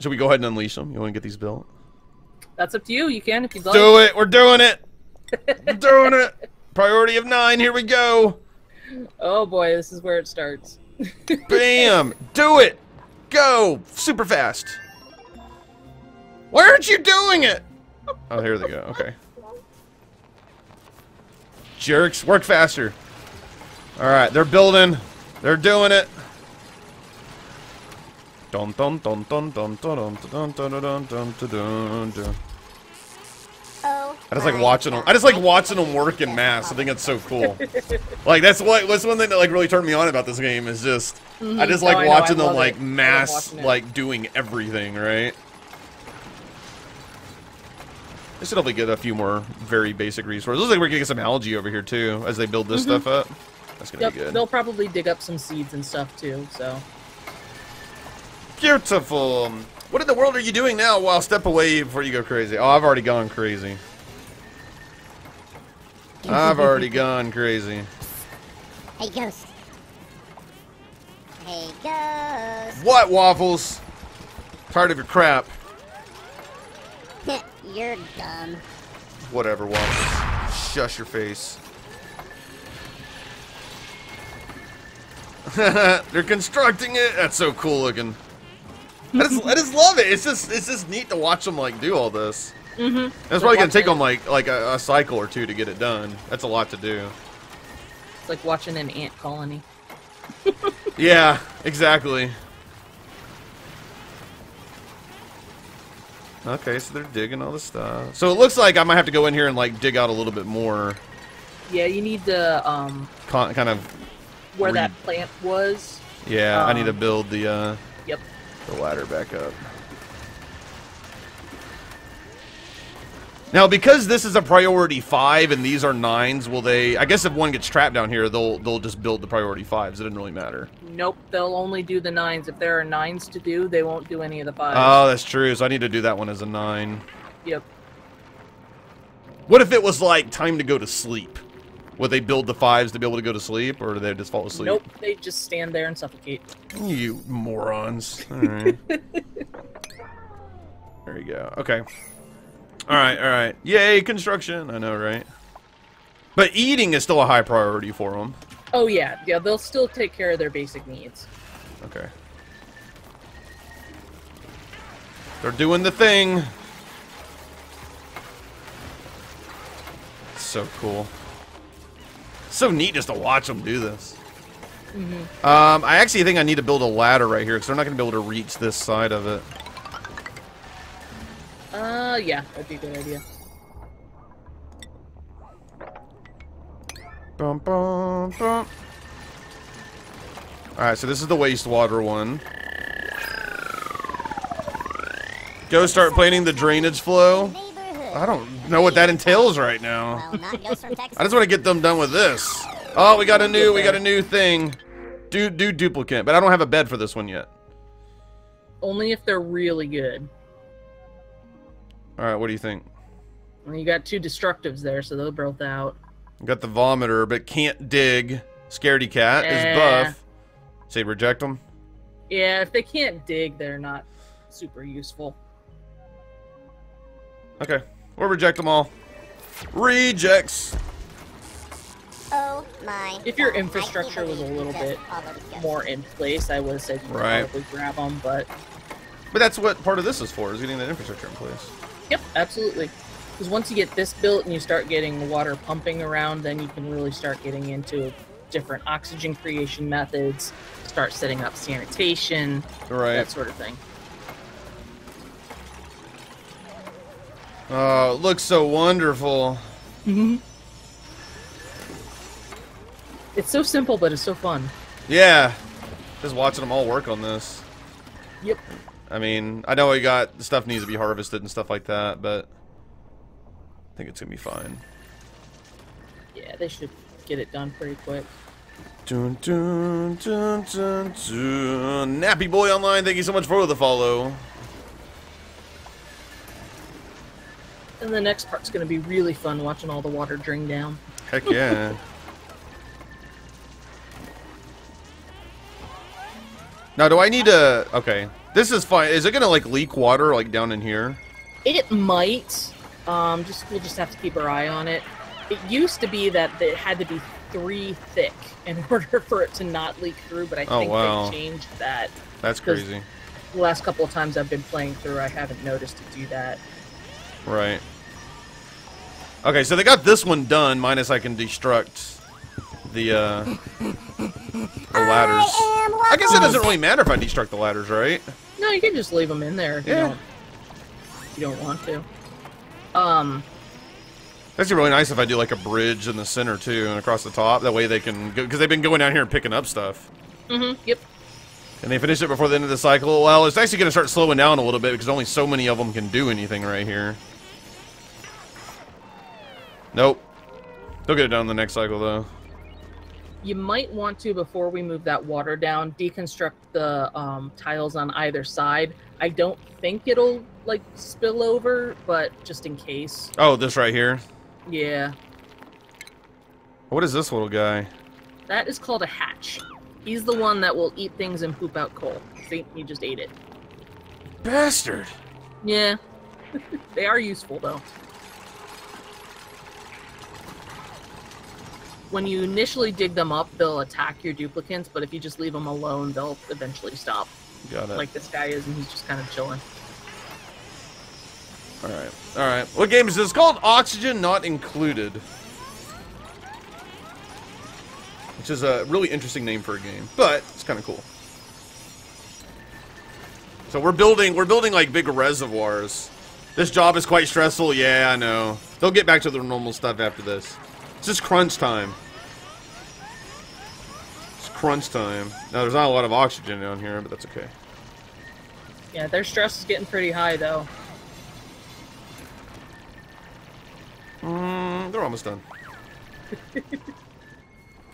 Should we go ahead and unleash them? You want to get these built? That's up to you. You can if you'd like. Do it. We're doing it. We're doing it. Priority of nine. Here we go. Oh boy, this is where it starts. Bam. Do it. Go. Super fast. Why aren't you doing it? Oh, here they go. Okay. Jerks, work faster. All right, they're building. They're doing it. Dun dun dun dun dun dun dun dun dun dun dun dun dun dun. Oh. I just like watching them. I just like watching them work in mass. I think that's so cool. like that's what what's one thing that like really turned me on about this game is just I just Oh, like I watching them like it. Mass like doing everything right. They should hopefully get a few more very basic resources. Looks like we're gonna get some algae over here too as they build this stuff up. That's gonna Yep, be good. they'll probably dig up some seeds and stuff too. So Beautiful. What in the world are you doing now? While step away before you go crazy. Oh, I've already gone crazy. I've already gone crazy. Hey, ghost. Hey, ghost. What waffles? Tired of your crap. You're dumb. Whatever, waffles. Shush your face. They're constructing it. That's so cool looking. I just, I just love it. It's just, it's just neat to watch them like do all this. mm-hmm. It's probably gonna take them like, like a, a cycle or two to get it done. That's a lot to do. it's like watching an ant colony. Yeah, exactly. Okay, so they're digging all the stuff. So it looks like I might have to go in here and like dig out a little bit more, Yeah, you need to um con- kind of. where that plant was. Yeah, I need to Um, build the uh, Yep. The ladder back up. Now, because this is a priority five and these are nines, will they? I guess if one gets trapped down here, they'll they'll just build the priority fives. It doesn't really matter. Nope, they'll only do the nines. If there are nines to do, they won't do any of the fives. Oh, that's true. So I need to do that one as a nine. yep. What if it was like time to go to sleep? Would they build the fives to be able to go to sleep, or do they just fall asleep? Nope, they just stand there and suffocate. You morons. All right. there you go. Okay. All right, all right. Yay, construction. I know, right? But eating is still a high priority for them. Oh yeah, yeah, they'll still take care of their basic needs. Okay. They're doing the thing. So cool. So neat just to watch them do this. Um, I actually think I need to build a ladder right here because they're not going to be able to reach this side of it. Uh, yeah, that'd be a good idea. Bum, bum, bum. Alright, so this is the wastewater one. Go start planning the drainage flow. I don't know what that entails right now. Well, not ghosts from Texas. I just want to get them done with this. Oh, we got a new, we got a new thing. Do do duplicant, but I don't have a bed for this one yet. Only if they're really good. All right, what do you think? And you got two destructives there, so they'll both out. Got the vomiter, but can't dig. Scaredy cat Eh. is buff. Say reject them. Yeah, if they can't dig, they're not super useful. Okay, we'll reject them all. Rejects. Oh my. If your infrastructure was a little bit all of these ghosts. More in place, I would have said you Right. probably grab them, but But that's what part of this is for, is getting that infrastructure in place. yep, absolutely. Because once you get this built and you start getting water pumping around, then you can really start getting into different oxygen creation methods, start setting up sanitation, Right. that sort of thing. Oh, it looks so wonderful. Mm-hmm. It's so simple, but it's so fun. Yeah. Just watching them all work on this. Yep. I mean, I know we got stuff needs to be harvested and stuff like that, but I think it's gonna be fine. Yeah, they should get it done pretty quick. Dun, dun, dun, dun, dun. Nappy Boy Online, thank you so much for the follow. And the next part's going to be really fun watching all the water drain down. Heck yeah. now, do I need to... Okay. This is fine. Is it gonna like leak water like down in here? It might. Um, just we'll just have to keep our eye on it. It used to be that it had to be three thick in order for it to not leak through, but I Oh, think wow. they changed that. That's crazy. The last couple of times I've been playing through, I haven't noticed it do that. Right. Okay, so they got this one done, minus I can destruct the uh the ladders. I am I guess it doesn't really matter if I destruct the ladders, right? No, you can just leave them in there if Yeah. you don't. If you don't want to. Um, That's really nice if I do like a bridge in the center too and across the top. That way they can go because they've been going down here and picking up stuff. mhm, yep. And they finish it before the end of the cycle. Well, it's actually going to start slowing down a little bit because only so many of them can do anything right here. Nope. They'll get it done in the next cycle though. You might want to, before we move that water down, deconstruct the um, tiles on either side. I don't think it'll like spill over, but just in case. Oh, this right here. Yeah, What is this little guy? that is called a hatch. He's the one that will eat things and poop out coal. See, he just ate it. Bastard. Yeah, they are useful though. When you initially dig them up, they'll attack your duplicants, but if you just leave them alone, they'll eventually stop. Got it. Like this guy is, and he's just kind of chilling. All right. All right. What game is this? It's called Oxygen Not Included. Which is a really interesting name for a game, but it's kind of cool. So we're building we're building like big reservoirs. This job is quite stressful. Yeah, I know. They'll get back to their normal stuff after this. It's just crunch time. It's crunch time. Now there's not a lot of oxygen down here, but that's okay. Yeah, their stress is getting pretty high though. Mm, they're almost done.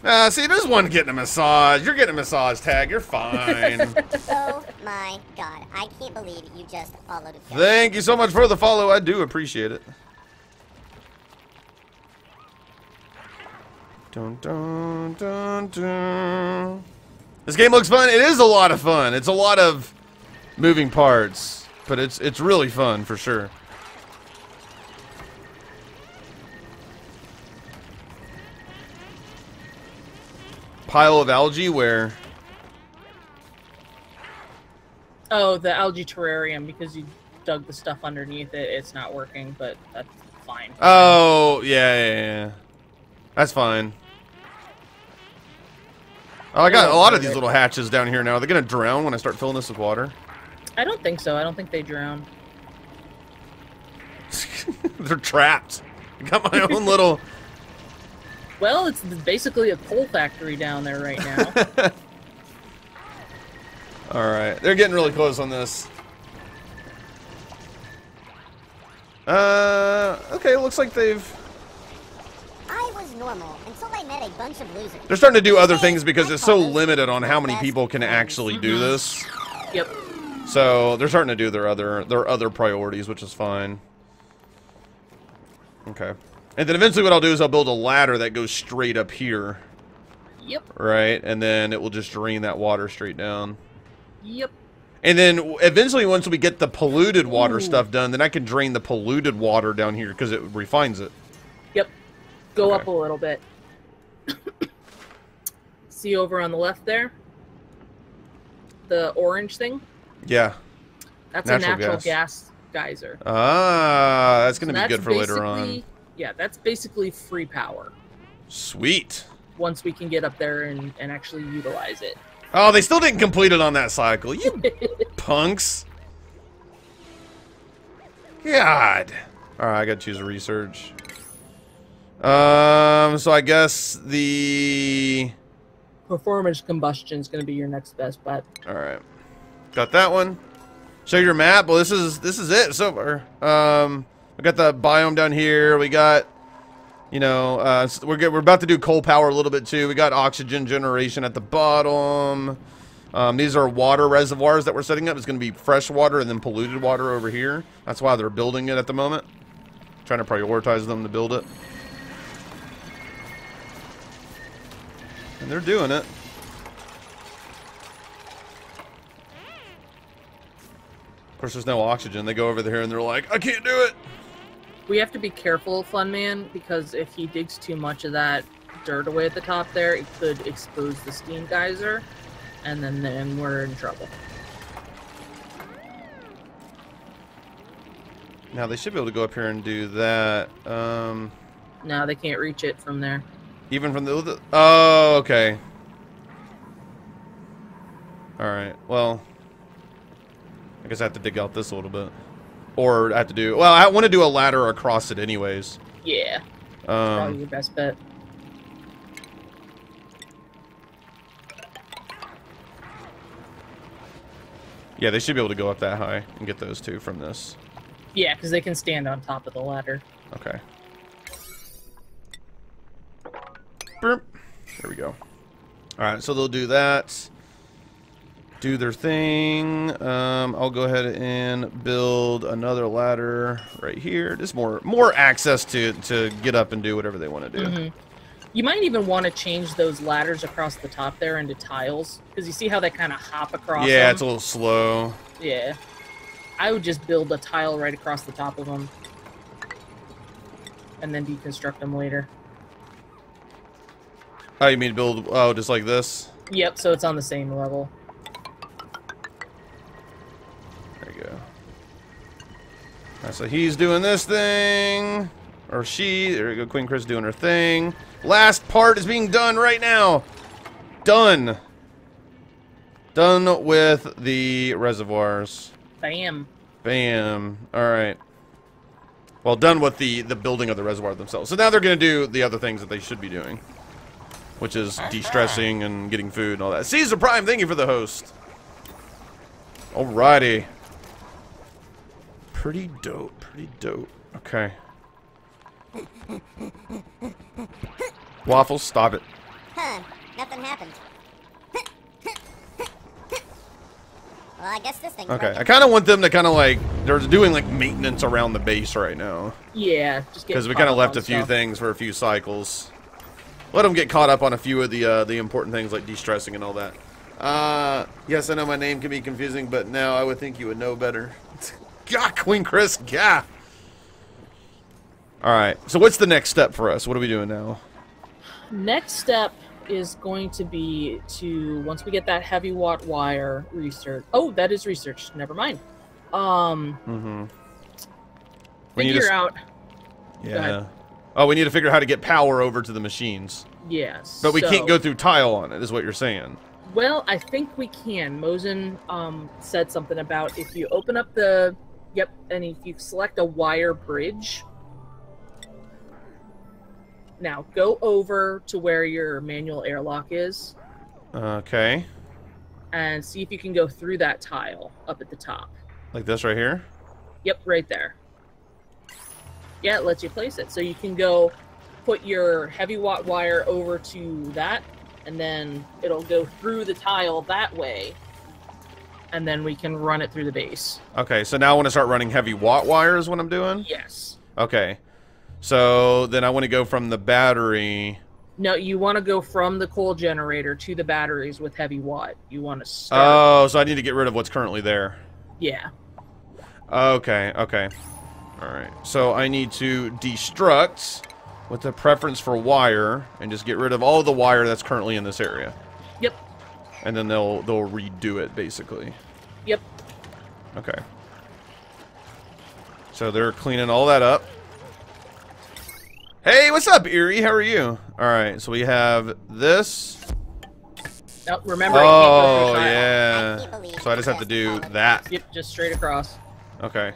Ah, see, there's one getting a massage. You're getting a massage tag. You're fine. Oh my god. I can't believe you just followed a. Thank you so much for the follow. I do appreciate it. Dun, dun, dun, dun. This game looks fun. It is a lot of fun. It's a lot of moving parts, but it's it's really fun for sure. Pile of algae where Oh, the algae terrarium because you dug the stuff underneath it. It's not working, but that's fine. Oh, yeah, yeah, yeah. That's fine. Oh, I got a lot of these little hatches down here now. They're they gonna drown when I start filling this with water? I don't think so. I don't think they drown. They're trapped. I got my own little. Well, it's basically a coal factory down there right now. All right, they're getting really close on this. Uh, okay. Looks like they've normal until I met a bunch of losers. they're starting to do other things because it's so limited on how many people can actually do mm-hmm. this. yep. So they're starting to do their other their other priorities, which is fine. Okay. And then eventually what I'll do is I'll build a ladder that goes straight up here, Yep. right? And then it will just drain that water straight down. Yep. And then eventually once we get the polluted water Ooh. stuff done, then I can drain the polluted water down here because it refines it. Yep. Go Okay. up a little bit. See over on the left there? The orange thing? Yeah. That's Natural a natural gas. gas, geyser. Ah, that's going to So be good for later on. basically- Yeah, that's basically free power Sweet. once we can get up there and, and actually utilize it. Oh, they still didn't complete it on that cycle. You punks. God. All right, I gotta choose research. Um, so I guess the. Performance combustion is going to be your next best bet. All right, got that one. Show your map. Well, this is this is it so far. Um, we got the biome down here. We got, you know, uh, we're get, we're about to do coal power a little bit too. We got oxygen generation at the bottom. Um, these are water reservoirs that we're setting up. It's going to be fresh water and then polluted water over here. That's why they're building it at the moment. Trying to prioritize them to build it. And they're doing it. Of course, there's no oxygen. They go over there and they're like, I can't do it. We have to be careful, Fun Man, because if he digs too much of that dirt away at the top there, it could expose the steam geyser, and then then we're in trouble. Now they should be able to go up here and do that. Um, Now they can't reach it from there. Even from the, the oh, okay. All right. Well, I guess I have to dig out this a little bit, or I have to do. Well, I want to do a ladder across it, anyways. Yeah, probably Um, your best bet. yeah, they should be able to go up that high and get those two from this. Yeah, because they can stand on top of the ladder. Okay. Go. Alright, so they'll do that. Do their thing. Um, I'll go ahead and build another ladder right here. Just more more access to, to get up and do whatever they want to do. Mhm. You might even want to change those ladders across the top there into tiles, because you see how they kind of hop across. Yeah, them? it's a little slow. Yeah. I would just build a tile right across the top of them. And then deconstruct them later. Oh, you mean build, oh, just like this? Yep, so it's on the same level. There you go. Alright, so he's doing this thing. Or she. There you go. Queen Chris doing her thing. Last part is being done right now. Done. Done with the reservoirs. Bam. Bam. Alright. Well, done with the, the building of the reservoir themselves. So now they're going to do the other things that they should be doing. Which is de-stressing and getting food and all that. Caesar Prime, thank you for the host. Alrighty. Pretty dope. Pretty dope. Okay. Waffles, stop it. Huh, nothing happened. well, I guess this thing's Okay, I kind of want them to kind of like they're doing like maintenance around the base right now Yeah, just because we kind of left on a few stuff. things for a few cycles. Let them get caught up on a few of the uh, the important things like de-stressing and all that. Uh, yes, I know my name can be confusing, but now I would think you would know better. God, Queen Chris, yeah. All right, so what's the next step for us? What are we doing now? Next step is going to be to once we get that heavy watt wire research. Oh, that is research. Never mind. Um, Mm-hmm. We need to figure out. Yeah. Oh, we need to figure out how to get power over to the machines, Yes. but we so- can't go through tile on it. Is what you're saying? Well, I think we can. Mosen um, said something about if you open up the. Yep, and if you select a wire bridge. Now go over to where your manual airlock is Okay, and see if you can go through that tile up at the top. like this right here. Yep, right there. Yeah, it lets you place it. So you can go put your heavy watt wire over to that, and then it'll go through the tile that way. And then we can run it through the base. Okay, so now I want to start running heavy watt wire is what I'm doing? Yes. Okay. So then I want to go from the battery. No, you want to go from the coal generator to the batteries with heavy watt. You want to start. Oh, so I need to get rid of what's currently there. yeah. Okay, okay. Alright. So I need to destruct with a preference for wire and just get rid of all the wire that's currently in this area. Yep. And then they'll they'll redo it basically. Yep. Okay. So they're cleaning all that up. Hey, what's up, Erie? How are you? All right, so we have this. No, remember. Oh, can't go through tile. I yeah. can't So I just have to do that. Yep, just straight across, Okay.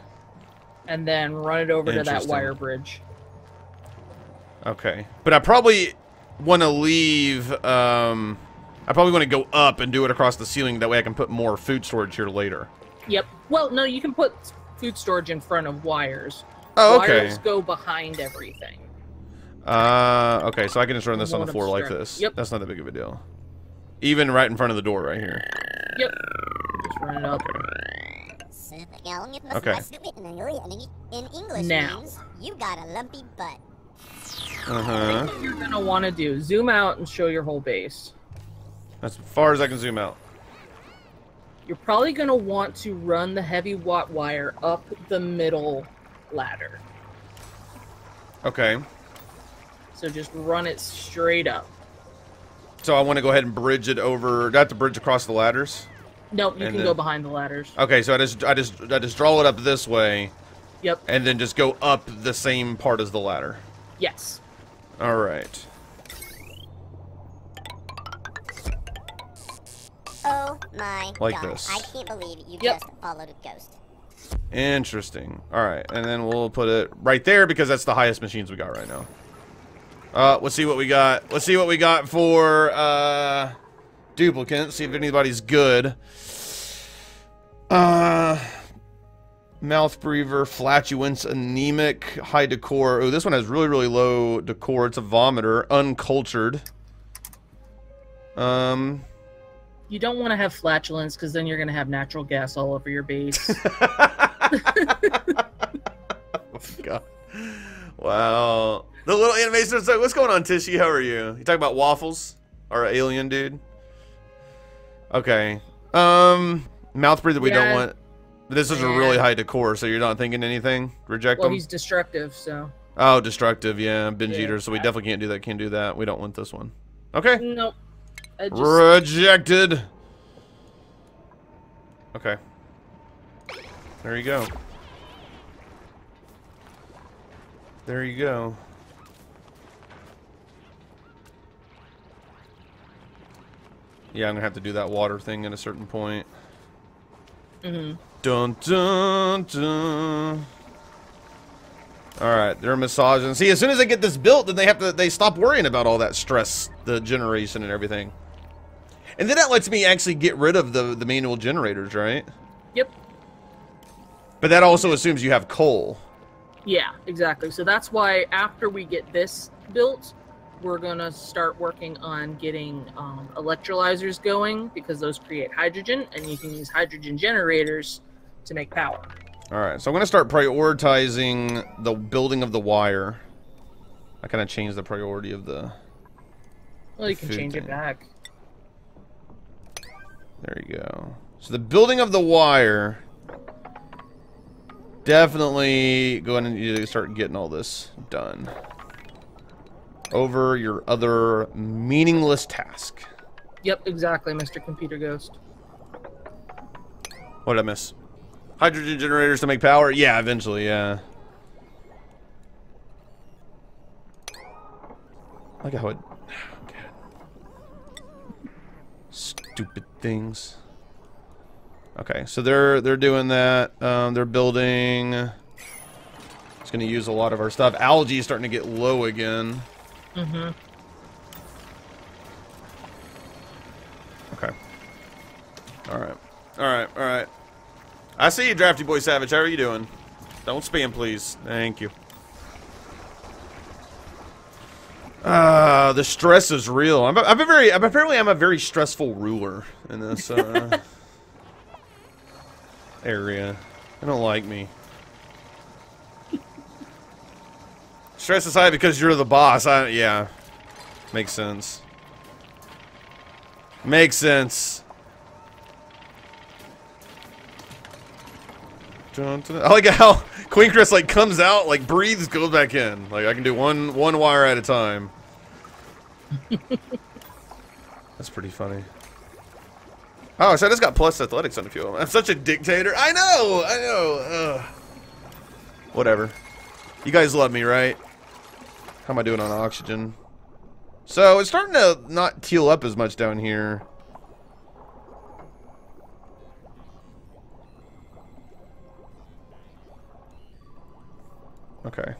And then run it over to that wire bridge. Okay. But I probably want to leave. Um, I probably want to go up and do it across the ceiling. That way I can put more food storage here later. Yep. Well, no, you can put food storage in front of wires. Oh, okay. Wires go behind everything. Uh, okay, so I can just run this on the floor like this. Yep. That's not that big of a deal. Even right in front of the door right here. Yep. Just run it up. Okay. In English Now. means you got a lumpy butt. Uh huh. What you're gonna want to do zoom out and show your whole base. As far as I can zoom out. you're probably going to want to run the heavy watt wire up the middle ladder. Okay. So just run it straight up. So I want to go ahead and bridge it over. Got to bridge across the ladders. Nope, you And can then- go behind the ladders. Okay, so I just I just I just draw it up this way, Yep. and then just go up the same part as the ladder. Yes. All right. Oh my Like god. this. I can't believe you Yep. just followed a ghost. Interesting. All right, and then we'll put it right there because that's the highest machines we got right now. Uh, let's see what we got. Let's see what we got for uh, duplicant. See if anybody's good. Uh, mouth breather, flatulence, anemic, high decor. Oh, this one has really, really low decor. It's a vomiter, uncultured. Um, You don't want to have flatulence because then you're going to have natural gas all over your base. Oh, God. Wow. The little animation is like, what's going on, Tishy? How are you? You talking about waffles? Or alien dude? Okay. Um, mouth breather we don't want. This is a really high decor, so you're not thinking anything? Reject well, them? he's destructive, so. Oh, destructive, yeah. Binge Yeah. eater, so we definitely can't do that. Can't do that. We don't want this one. Okay. Nope. Just, Rejected. Okay. There you go. There you go. Yeah, I'm gonna have to do that water thing at a certain point. mhm. Dun dun dun. All right, they're massaging. See, as soon as they get this built, then they have to they stop worrying about all that stress, the generation and everything. And then that lets me actually get rid of the the manual generators, right? Yep. But that also assumes you have coal. Yeah, exactly. So that's why after we get this built, we're gonna start working on getting um, electrolyzers going because those create hydrogen, and you can use hydrogen generators to make power. All right, so I'm gonna start prioritizing the building of the wire. I kind of changed the priority of the. Well, you can Food change thing. it back. There you go. So the building of the wire. Definitely going to need to start getting all this done. Over your other meaningless task. Yep, exactly, Mr. Computer Ghost. What did I miss? Hydrogen generators to make power? Yeah, eventually, yeah. Look at how it... Stupid things. Okay, so they're they're doing that. Um, they're building. It's gonna use a lot of our stuff. Algae is starting to get low again. Mm-hmm. Okay. All right. All right. All right. I see you, Drafty Boy Savage. How are you doing? Don't spam, please. Thank you. Ah, the stress is real. I'm a, I'm a very, I'm apparently I'm a very stressful ruler in this uh, area. I don't like me. Stress is high because you're the boss. I, yeah, makes sense. Makes sense. I like how Queen Chris like comes out, like breathes, goes back in. Like I can do one one wire at a time. That's pretty funny. Oh, so I just got plus athletics on a few of them. I'm such a dictator. I know, I know. Ugh. Whatever. You guys love me, right? How am I doing on oxygen? So it's starting to not teal up as much down here. Okay.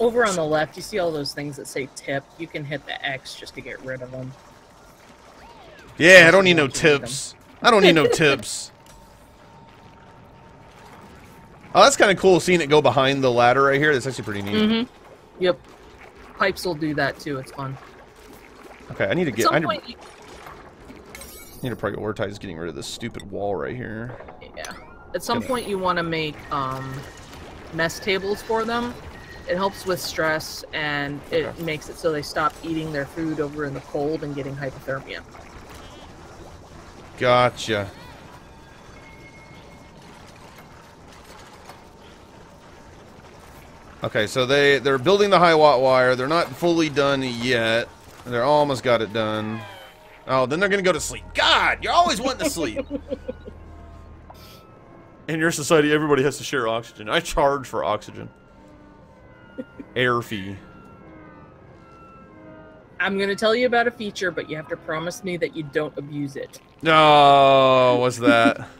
Over on the left, you see all those things that say tip. You can hit the X just to get rid of them. Yeah, I don't need no tips. I don't need no tips. Oh, that's kind of cool seeing it go behind the ladder right here. That's actually pretty neat. Mm-hmm. Yep. Pipes will do that too. It's fun. Okay, I need to At get. some I need, point, you, need to prioritize getting rid of this stupid wall right here. yeah. At some Gonna- point, you want to make um, mess tables for them. It helps with stress and it Okay. makes it so they stop eating their food over in the cold and getting hypothermia. Gotcha. Okay, so they they're building the high watt wire. They're not fully done yet. They're almost got it done. Oh, then they're gonna go to sleep. God, you're always wanting to sleep. In your society, everybody has to share oxygen. I charge for oxygen. Air fee. I'm gonna tell you about a feature, but you have to promise me that you don't abuse it. No, what's that?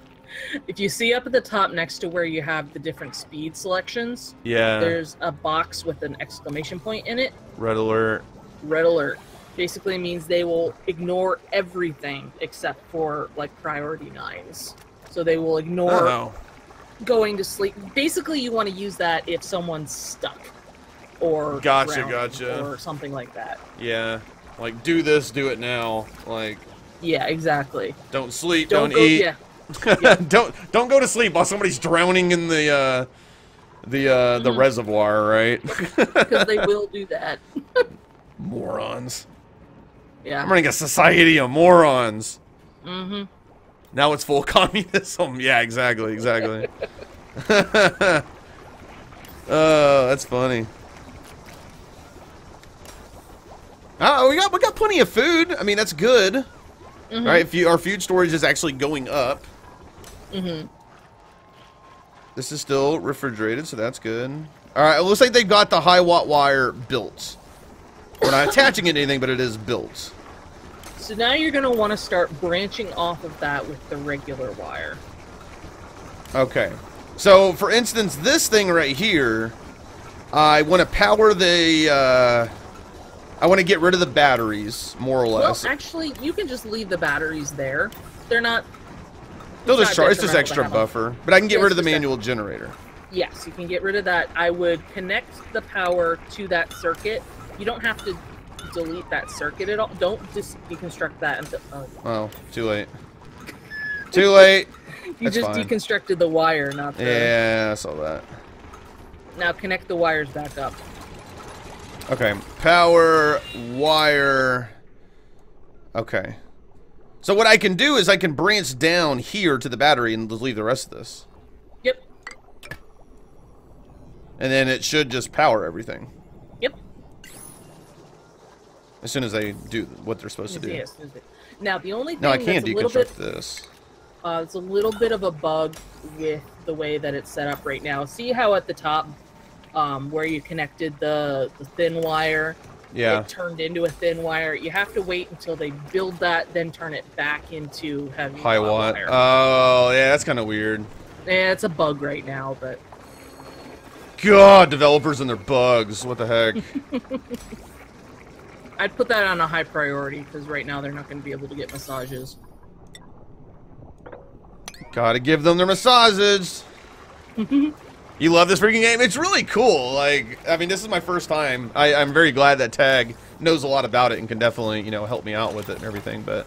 If you see up at the top next to where you have the different speed selections, Yeah. there's a box with an exclamation point in it. Red alert. Red alert basically means they will ignore everything except for like priority nines. So they will ignore Oh. going to sleep. Basically, you want to use that if someone's stuck or Gotcha, gotcha. or something like that. Yeah. Like, do this, do it now. Like, Yeah, exactly. don't sleep, Don't, don't, go. eat. Yeah, yeah. don't don't go to sleep while somebody's drowning in the uh the uh the Mhm. reservoir, right? because they will do that. morons. Yeah. I'm running a society of morons. Mm-hmm. Now it's full communism. Yeah, exactly, exactly. oh, that's funny. Oh, we got we got plenty of food. I mean, that's good. Mhm. All right, if you, our food storage is actually going up. Mm-hmm. This is still refrigerated, so that's good. All right, it looks like they've got the high watt wire built. We're not attaching it to anything, but it is built. So now you're gonna want to start branching off of that with the regular wire. Okay. So, for instance, this thing right here, I want to power the. Uh, I want to get rid of the batteries, more or less. Well, less. actually, you can just leave the batteries there. They're not. They'll it's charge. It's just extra buffer, but I can get Yeah, rid of the manual generator. Yes, you can get rid of that. I would connect the power to that circuit. You don't have to delete that circuit at all. Don't just deconstruct that until. Oh, Oh, too late. Too late. you That's just fine. deconstructed the wire, not the. Yeah, I saw that. Now connect the wires back up. Okay, power wire. Okay. So what I can do is I can branch down here to the battery and just leave the rest of this. Yep. And then it should just power everything Yep. as soon as they do what they're supposed to do. Yes, yes, yes. Now the only thing No, I that's can't a little bit deconstruct this. Uh, it's a little bit of a bug with the way that it's set up right now. See how at the top, um, where you connected the, the thin wire, Yeah. it turned into a thin wire. You have to wait until they build that, then turn it back into heavy High watt. wire. Oh, yeah, that's kind of weird. yeah, it's a bug right now, but God, developers and their bugs. What the heck? I'd put that on a high priority because right now they're not going to be able to get massages. Gotta give them their massages. you love this freaking game? It's really cool. Like, I mean, this is my first time. I, I'm very glad that Tag knows a lot about it and can definitely, you know, help me out with it and everything. But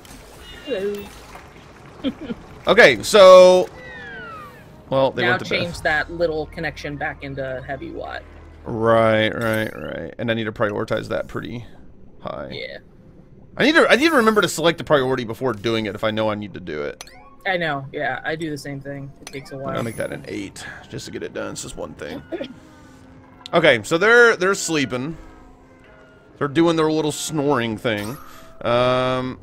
Hello. okay, so well, they now went to change that little connection back into heavy watt. Right, right, right. And I need to prioritize that pretty high. Yeah, I need to. I need to remember to select the priority before doing it if I know I need to do it. I know. Yeah, I do the same thing. It takes a I'm while. gonna make that an eight just to get it done. It's just one thing. Okay, so they're they're sleeping. They're doing their little snoring thing. Um,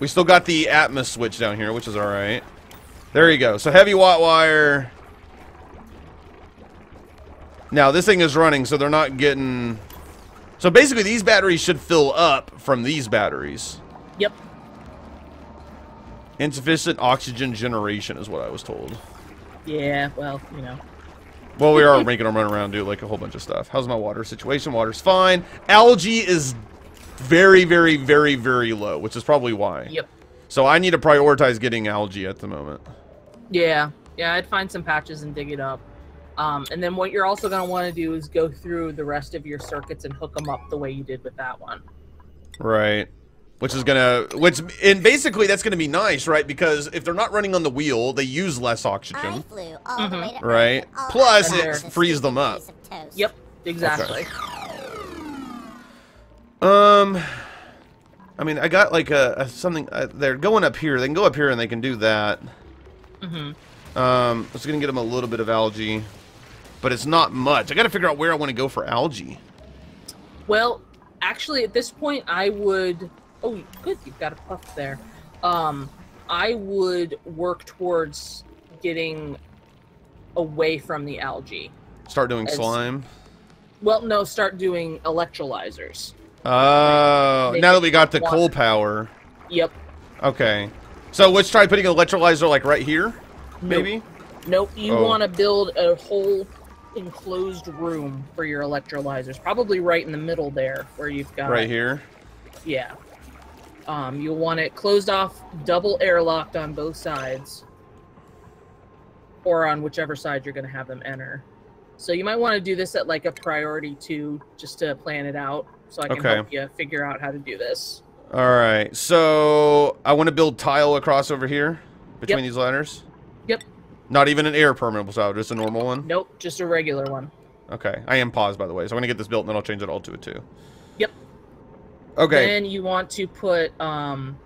we still got the Atmos switch down here, which is all right. There you go. So heavy watt wire. Now this thing is running, so they're not getting. So basically, these batteries should fill up from these batteries. Yep. Insufficient oxygen generation is what I was told. Yeah. Well, you know. Well, we are making them run around do like a whole bunch of stuff. How's my water situation? Water's fine. Algae is very, very, very, very low, which is probably why. Yep. So I need to prioritize getting algae at the moment. Yeah. Yeah. I'd find some patches and dig it up. Um, and then what you're also going to want to do is go through the rest of your circuits and hook them up the way you did with that one. Right. Which is gonna, which, and basically that's gonna be nice, right? Because if they're not running on the wheel, they use less I oxygen. flew all the way to Earth Right. Plus, I it got was a frees them up. piece of toast. Yep. Exactly. Um, I mean, I got like a, a something. Uh, they're going up here. They can go up here and they can do that. Mm-hmm. Um, it's gonna get them a little bit of algae, but it's not much. I got to figure out where I want to go for algae. Well, actually, at this point, I would. Oh, good. You've got a puff there. Um, I would work towards getting away from the algae. Start doing As- slime. Well, no, start doing electrolyzers. Oh, Make now that we got the water. coal power. Yep. Okay. So let's try putting an electrolyzer like right here, maybe. Nope. You Oh. want to build a whole enclosed room for your electrolyzers, probably right in the middle there, where you've got Right here. Yeah. Um, you'll want it closed off, double airlocked on both sides, or on whichever side you're going to have them enter. So you might want to do this at like a priority two, just to plan it out, so I can Okay. help you figure out how to do this. All right. So I want to build tile across over here between Yep. these ladders. Yep. Not even an air permeable tile, just a normal one. Nope, just a regular one. Okay. I am paused by the way, so I'm gonna get this built and then I'll change it all to a two. Yep. Okay. Then you want to put um.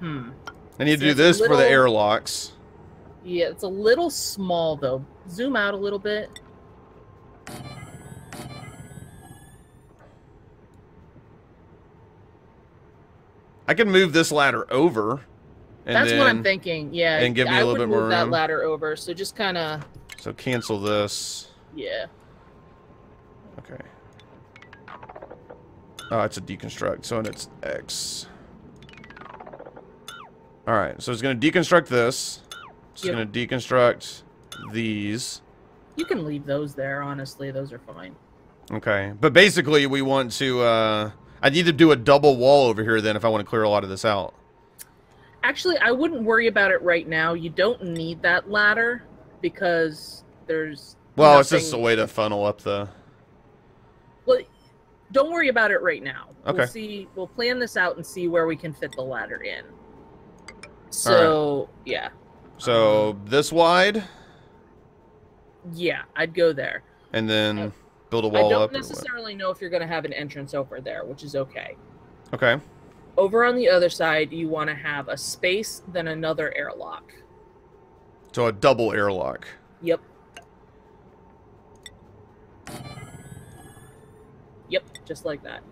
Hmm. I need to do this for the airlocks. Yeah, it's a little small though. Zoom out a little bit. I can move this ladder over. And That's what I'm thinking. Yeah, and give me I a little would bit move more that ladder over. So just kind of So cancel this. yeah. Okay. Oh, it's a deconstruct, so it's X. Alright, so it's going to deconstruct this. It's Yep. going to deconstruct these. You can leave those there. Honestly, those are fine. Okay. But basically, we want to, uh... I need to do a double wall over here then if I want to clear a lot of this out. Actually, I wouldn't worry about it right now. You don't need that ladder because there's Well, it's just a way to funnel up the... Don't worry about it right now. Okay. We'll see. We'll plan this out and see where we can fit the ladder in. So yeah, So, this wide, yeah, I'd go there. and then Uh, build a wall I don't up. necessarily know if you're going to have an entrance over there, which is okay. Okay. Over on the other side, you want to have a space, then another airlock. So a double airlock. Yep. Yep, just like that.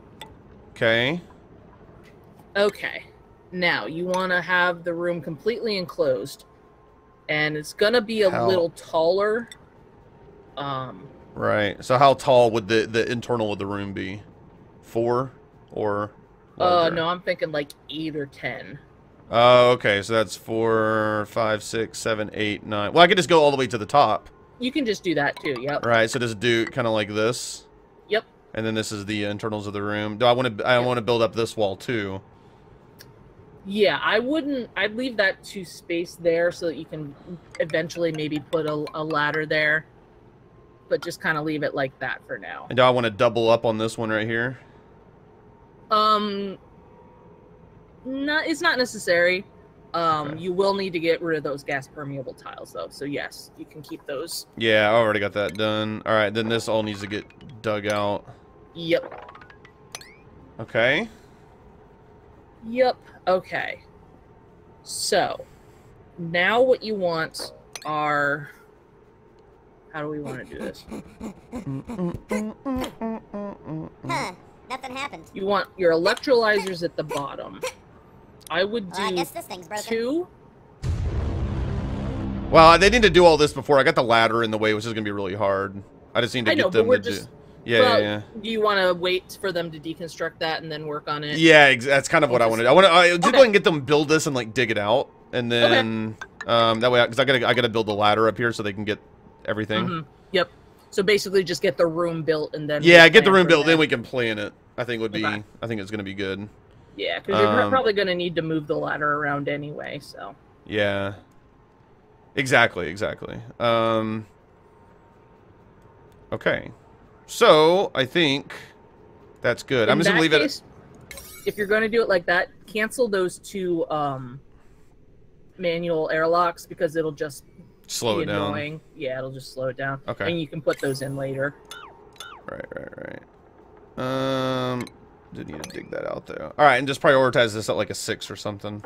Okay. Okay. Now, you want to have the room completely enclosed. And it's going to be a How- little taller. Um, Right. So how tall would the the internal of the room be? Four or? uh, no, I'm thinking like 8 or 10. Oh, okay. So that's four, five, six, seven, eight, nine. Well, I could just go all the way to the top, You can just do that too. Yep. right? So just do kind of like this. And then this is the internals of the room. Do I want to? I want to build up this wall too. Yeah, I wouldn't. I'd leave that to space there so that you can eventually maybe put a, a ladder there, but just kind of leave it like that for now. And do I want to double up on this one right here? Um, no, it's not necessary. Um, Okay. you will need to get rid of those gas permeable tiles though. So yes, you can keep those. Yeah, I already got that done. All right, then this all needs to get dug out. Yep. Okay. Yep. Okay. So now what you want are. How do we want to do this? Huh. Nothing happened. You want your electrolyzers at the bottom. I would Well, I do guess this thing's broken. two. Well, they need to do all this before I got the ladder in the way, which is gonna be really hard. I just need to I get know, but them we're to just- do. Yeah, well, yeah, Do you want to wait for them to deconstruct that and then work on it? Yeah, that's kind of what I wanted. I want to just go ahead and get them build this and like dig it out, and then um that way because I, gotta I gotta build the ladder up here so they can get everything. Mhm. Yep. So basically, just get the room built and then. Yeah, get the room built, then we can plan it. I think would be. Okay. I think it's gonna be good. Yeah, because you're Um, probably going to need to move the ladder around anyway. So. Yeah. Exactly, exactly. Um Okay. So, I think that's good. I'm just gonna that leave it If you're going to do it like that, cancel those two um, manual airlocks because it'll just slow be it down. annoying. Yeah, it'll just slow it down. Okay. And you can put those in later. Right, right, right. Um Do need to dig that out there. All right, and just prioritize this at like a six or something.